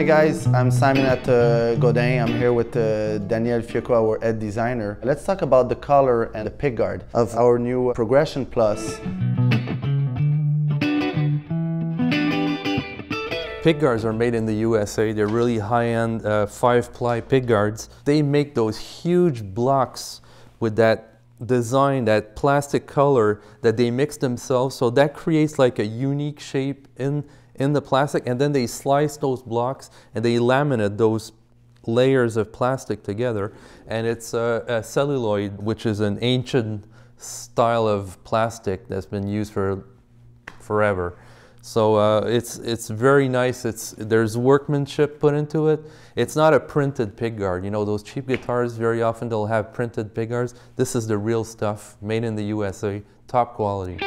Hey guys, I'm Simon at uh, Godin. I'm here with uh, Daniel Fiocco, our head designer. Let's talk about the color and the pickguard of our new Progression Plus. Pickguards are made in the USA. They're really high-end uh, five-ply pickguards. They make those huge blocks with that design, that plastic color that they mix themselves. So that creates like a unique shape in, in the plastic. And then they slice those blocks and they laminate those layers of plastic together. And it's a, a celluloid, which is an ancient style of plastic that's been used for forever. So uh, it's it's very nice. It's there's workmanship put into it. It's not a printed pickguard. You know those cheap guitars very often they'll have printed pickguards. This is the real stuff, made in the USA, top quality.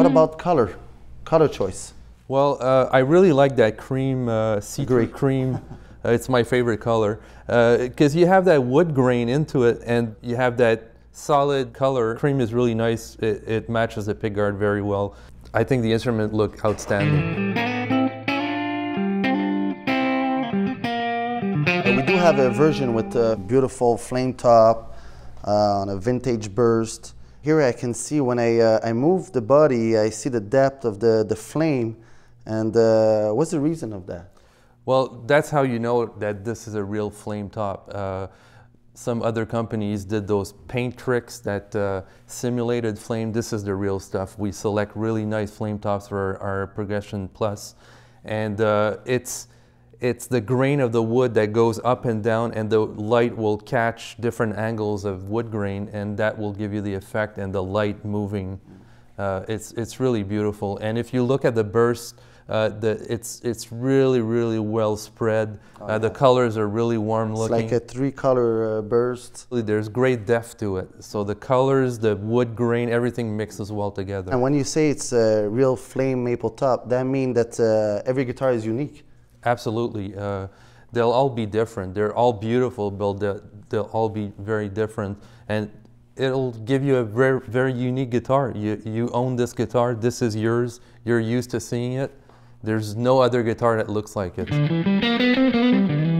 What about color? Color choice. Well, uh, I really like that cream, uh, sea gray cream. Uh, it's my favorite color because uh, you have that wood grain into it and you have that solid color. Cream is really nice. It, it matches the pickguard very well. I think the instrument look outstanding. We do have a version with a beautiful flame top uh, on a vintage burst. Here I can see when I, uh, I move the body, I see the depth of the, the flame. And uh, what's the reason of that? Well, that's how you know that this is a real flame top. Uh, some other companies did those paint tricks that uh, simulated flame. This is the real stuff. We select really nice flame tops for our, our Progression Plus. And uh, it's, it's the grain of the wood that goes up and down and the light will catch different angles of wood grain and that will give you the effect and the light moving. Uh, it's, it's really beautiful. And if you look at the burst, uh, the, it's, it's really, really well spread. Oh, uh, the colors are really warm looking. It's like a three color uh, burst. There's great depth to it. So the colors, the wood grain, everything mixes well together. And when you say it's a real flame maple top, that means that uh, every guitar is unique? Absolutely. Uh, they'll all be different. They're all beautiful, but they'll, they'll all be very different. And it'll give you a very, very unique guitar. You, you own this guitar, this is yours, you're used to seeing it. There's no other guitar that looks like it.